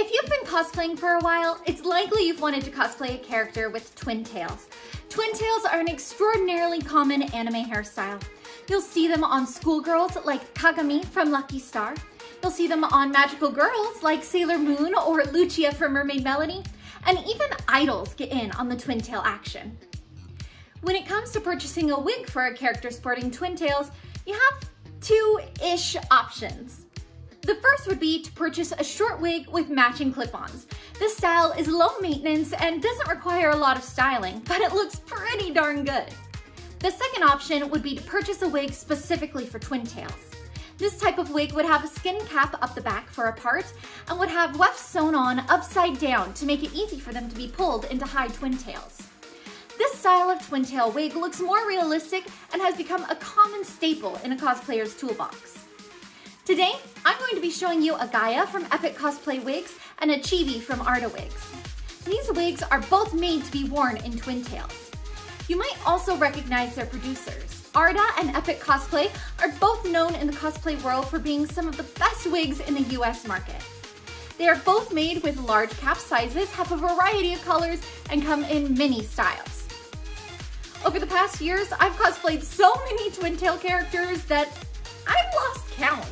If you've been cosplaying for a while, it's likely you've wanted to cosplay a character with twin tails. Twin tails are an extraordinarily common anime hairstyle. You'll see them on schoolgirls like Kagami from Lucky Star. You'll see them on magical girls like Sailor Moon or Lucia from Mermaid Melody. And even idols get in on the twin tail action. When it comes to purchasing a wig for a character sporting twin tails, you have two-ish options. The first would be to purchase a short wig with matching clip-ons. This style is low maintenance and doesn't require a lot of styling, but it looks pretty darn good. The second option would be to purchase a wig specifically for twin tails. This type of wig would have a skin cap up the back for a part and would have wefts sewn on upside down to make it easy for them to be pulled into high twin tails. This style of twin tail wig looks more realistic and has become a common staple in a cosplayer's toolbox. Today, I'm going to be showing you a Gaia from Epic Cosplay Wigs and a Chibi from Arda Wigs. These wigs are both made to be worn in twin tails. You might also recognize their producers. Arda and Epic Cosplay are both known in the cosplay world for being some of the best wigs in the US market. They are both made with large cap sizes, have a variety of colors, and come in many styles. Over the past years, I've cosplayed so many twin tail characters that I've lost count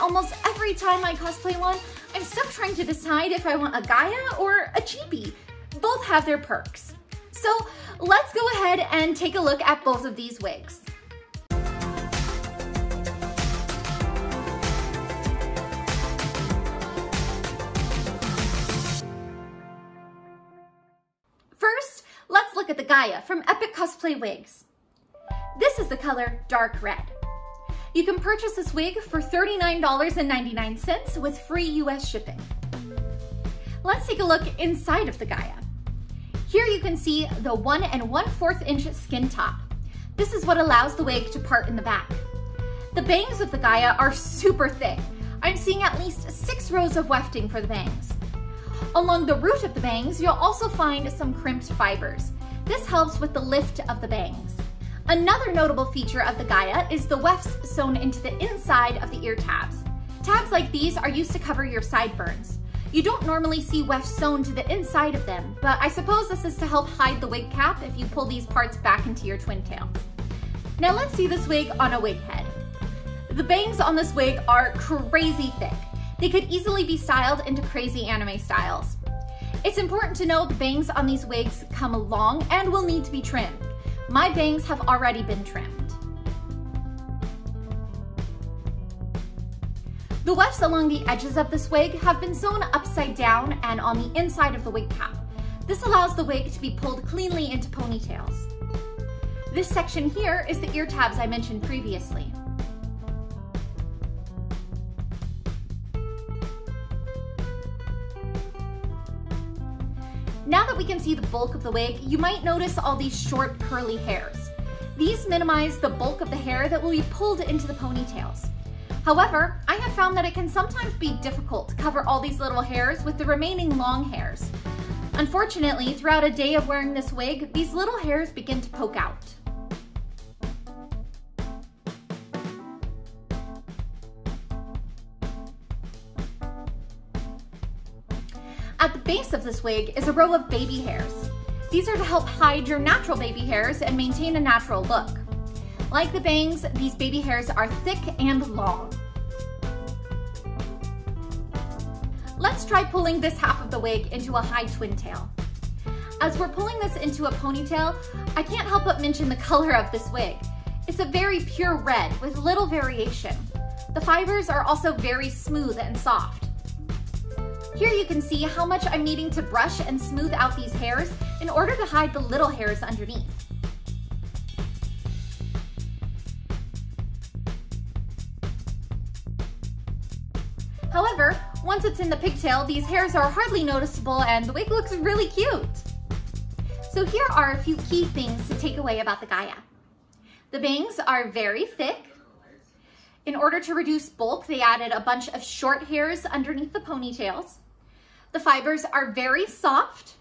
almost every time I cosplay one, I'm stuck trying to decide if I want a Gaia or a Chibi. Both have their perks. So let's go ahead and take a look at both of these wigs. First, let's look at the Gaia from Epic Cosplay Wigs. This is the color Dark Red. You can purchase this wig for $39.99 with free US shipping. Let's take a look inside of the Gaia. Here you can see the one and one fourth inch skin top. This is what allows the wig to part in the back. The bangs of the Gaia are super thick. I'm seeing at least six rows of wefting for the bangs. Along the root of the bangs, you'll also find some crimped fibers. This helps with the lift of the bangs. Another notable feature of the Gaia is the wefts sewn into the inside of the ear tabs. Tabs like these are used to cover your sideburns. You don't normally see wefts sewn to the inside of them, but I suppose this is to help hide the wig cap if you pull these parts back into your twin tails. Now let's see this wig on a wig head. The bangs on this wig are crazy thick. They could easily be styled into crazy anime styles. It's important to know the bangs on these wigs come long and will need to be trimmed. My bangs have already been trimmed. The wefts along the edges of this wig have been sewn upside down and on the inside of the wig cap. This allows the wig to be pulled cleanly into ponytails. This section here is the ear tabs I mentioned previously. Now that we can see the bulk of the wig, you might notice all these short curly hairs. These minimize the bulk of the hair that will be pulled into the ponytails. However, I have found that it can sometimes be difficult to cover all these little hairs with the remaining long hairs. Unfortunately, throughout a day of wearing this wig, these little hairs begin to poke out. At the base of this wig is a row of baby hairs. These are to help hide your natural baby hairs and maintain a natural look. Like the bangs, these baby hairs are thick and long. Let's try pulling this half of the wig into a high twin tail. As we're pulling this into a ponytail, I can't help but mention the color of this wig. It's a very pure red with little variation. The fibers are also very smooth and soft. Here you can see how much I'm needing to brush and smooth out these hairs in order to hide the little hairs underneath. However, once it's in the pigtail, these hairs are hardly noticeable and the wig looks really cute. So here are a few key things to take away about the Gaia. The bangs are very thick. In order to reduce bulk, they added a bunch of short hairs underneath the ponytails. The fibers are very soft.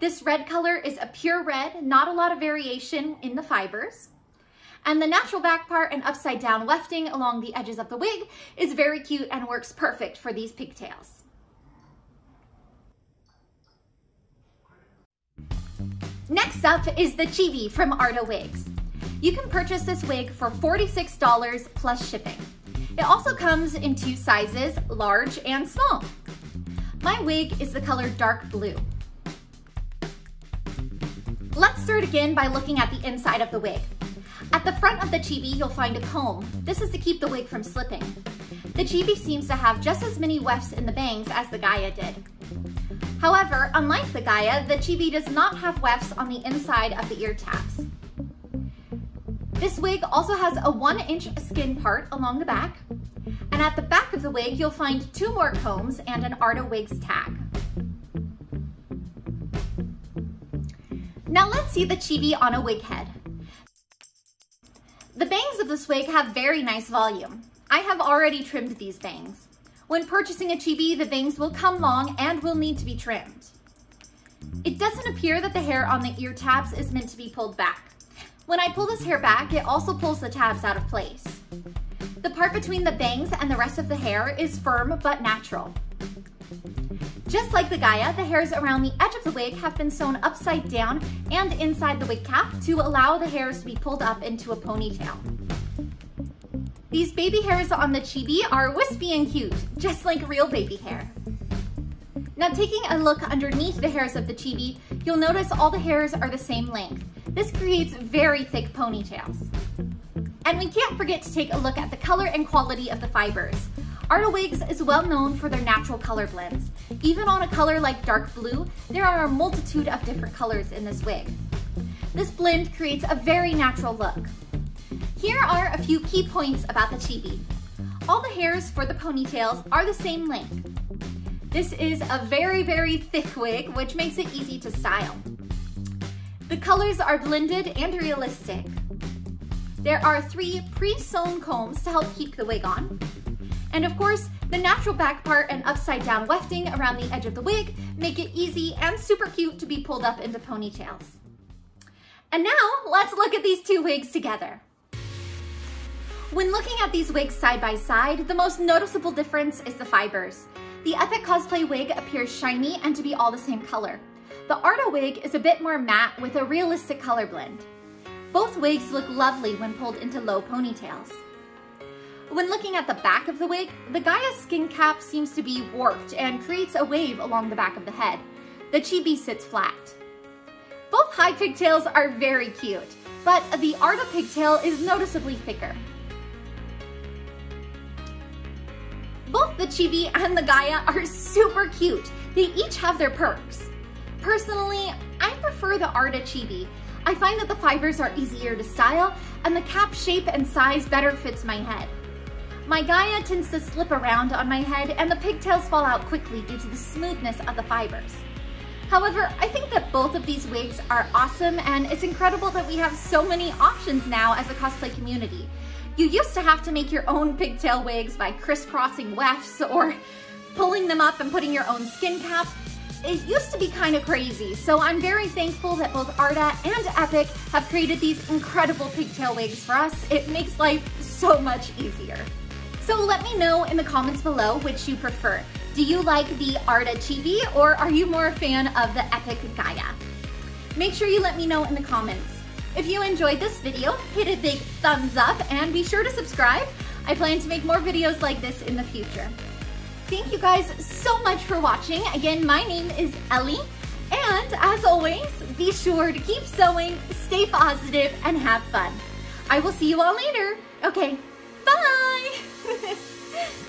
This red color is a pure red, not a lot of variation in the fibers. And the natural back part and upside down wefting along the edges of the wig is very cute and works perfect for these pigtails. Next up is the Chibi from Arda Wigs. You can purchase this wig for $46 plus shipping. It also comes in two sizes, large and small. My wig is the color dark blue. Let's start again by looking at the inside of the wig. At the front of the chibi, you'll find a comb. This is to keep the wig from slipping. The chibi seems to have just as many wefts in the bangs as the Gaia did. However, unlike the Gaia, the chibi does not have wefts on the inside of the ear tabs. This wig also has a one inch skin part along the back, and at the back of the wig, you'll find two more combs and an Arda Wigs tag. Now let's see the chibi on a wig head. The bangs of this wig have very nice volume. I have already trimmed these bangs. When purchasing a chibi, the bangs will come long and will need to be trimmed. It doesn't appear that the hair on the ear tabs is meant to be pulled back. When I pull this hair back, it also pulls the tabs out of place. The part between the bangs and the rest of the hair is firm but natural. Just like the Gaia, the hairs around the edge of the wig have been sewn upside down and inside the wig cap to allow the hairs to be pulled up into a ponytail. These baby hairs on the chibi are wispy and cute, just like real baby hair. Now taking a look underneath the hairs of the chibi, you'll notice all the hairs are the same length. This creates very thick ponytails. And we can't forget to take a look at the color and quality of the fibers. Arda Wigs is well known for their natural color blends. Even on a color like dark blue, there are a multitude of different colors in this wig. This blend creates a very natural look. Here are a few key points about the chibi. All the hairs for the ponytails are the same length. This is a very, very thick wig, which makes it easy to style. The colors are blended and realistic. There are three pre-sewn combs to help keep the wig on. And of course, the natural back part and upside down wefting around the edge of the wig make it easy and super cute to be pulled up into ponytails. And now let's look at these two wigs together. When looking at these wigs side by side, the most noticeable difference is the fibers. The Epic Cosplay wig appears shiny and to be all the same color. The Arda wig is a bit more matte with a realistic color blend. Both wigs look lovely when pulled into low ponytails. When looking at the back of the wig, the Gaia skin cap seems to be warped and creates a wave along the back of the head. The chibi sits flat. Both high pigtails are very cute, but the Arda pigtail is noticeably thicker. Both the chibi and the Gaia are super cute. They each have their perks. Personally, I prefer the Arda chibi. I find that the fibers are easier to style and the cap shape and size better fits my head. My Gaia tends to slip around on my head and the pigtails fall out quickly due to the smoothness of the fibers. However, I think that both of these wigs are awesome and it's incredible that we have so many options now as a cosplay community. You used to have to make your own pigtail wigs by crisscrossing wefts or pulling them up and putting your own skin cap. It used to be kind of crazy, so I'm very thankful that both Arda and Epic have created these incredible pigtail wigs for us. It makes life so much easier. So let me know in the comments below which you prefer. Do you like the Arda Chibi or are you more a fan of the Epic Gaia? Make sure you let me know in the comments. If you enjoyed this video, hit a big thumbs up and be sure to subscribe. I plan to make more videos like this in the future. Thank you guys so much for watching. Again, my name is Ellie. And as always, be sure to keep sewing, stay positive, and have fun. I will see you all later. Okay, Bye!